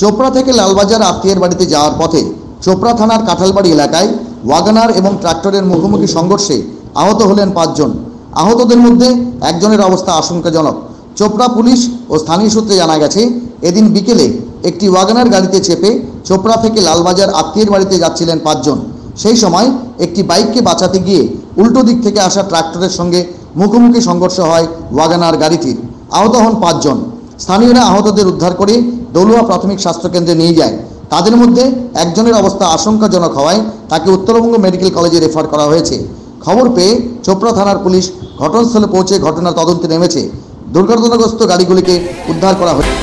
চোপড়া থেকে লালবাজার আত্মীয়ের বাড়িতে যাওয়ার পথে চোপড়া থানার কাঁঠালবাড়ি এলাকায় ওয়াগনার এবং ট্রাক্টরের মুখোমুখি সংঘর্ষে আহত হলেন পাঁচজন। আহতদের মধ্যে একজনের অবস্থা আশঙ্কাজনক। চোপড়া পুলিশ ও স্থানীয় সূত্রে জানা গেছে, এদিন বিকেলে একটি ওয়াগনার গাড়িতে চেপে চোপড়া থেকে লালবাজার আত্মীয়ের বাড়িতে যাচ্ছিলেন পাঁচজন। সেই সময় একটি বাইককে বাঁচাতে গিয়ে উল্টো দিক থেকে আসা ট্রাক্টরের সঙ্গে মুখোমুখি সংঘর্ষ হয় ওয়াগানার গাড়িটির। আহত হন পাঁচজন। স্থানীয়রা আহতদের উদ্ধার করে দলুয়া প্রাথমিক স্বাস্থ্যকেন্দ্রে নিয়ে যায়। তাদের মধ্যে একজনের অবস্থা আশঙ্কাজনক হওয়ায় তাকে উত্তরবঙ্গ মেডিকেল কলেজে রেফার করা হয়েছে। খবর পেয়ে চোপড়া থানার পুলিশ ঘটনাস্থলে পৌঁছে ঘটনার তদন্তে নেমেছে। দুর্ঘটনাগ্রস্ত গাড়িগুলিকে উদ্ধার করা হয়েছে।